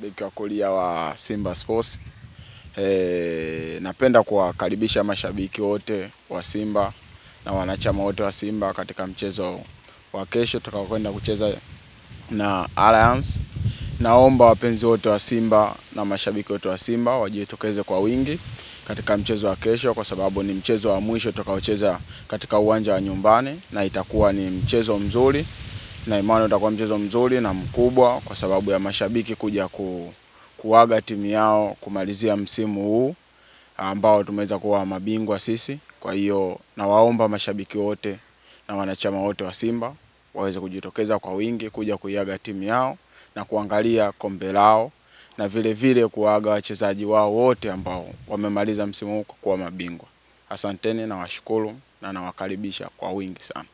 beki wa kulia wa Simba Sports. E, napenda kuwakaribisha mashabiki wote wa Simba na wanachama wote wa Simba katika mchezo wa kesho tutakaokwenda kucheza na Alliance. Naomba wapenzi wote wa Simba na mashabiki wote wa Simba wajitokeze kwa wingi katika mchezo wa kesho, kwa sababu ni mchezo wa mwisho tutakaocheza katika uwanja wa nyumbani, na itakuwa ni mchezo mzuri, na imani utakuwa mchezo mzuri na mkubwa, kwa sababu ya mashabiki kuja ku, kuaga timu yao kumalizia msimu huu ambao tumeweza kuwa mabingwa sisi. Kwa hiyo nawaomba mashabiki wote na wanachama wote wa Simba waweze kujitokeza kwa wingi kuja kuiaga timu yao na kuangalia kombe lao na vile vile kuaga wachezaji wao wote ambao wamemaliza msimu huu kuwa mabingwa. Asanteni na washukuru na nawakaribisha kwa wingi sana.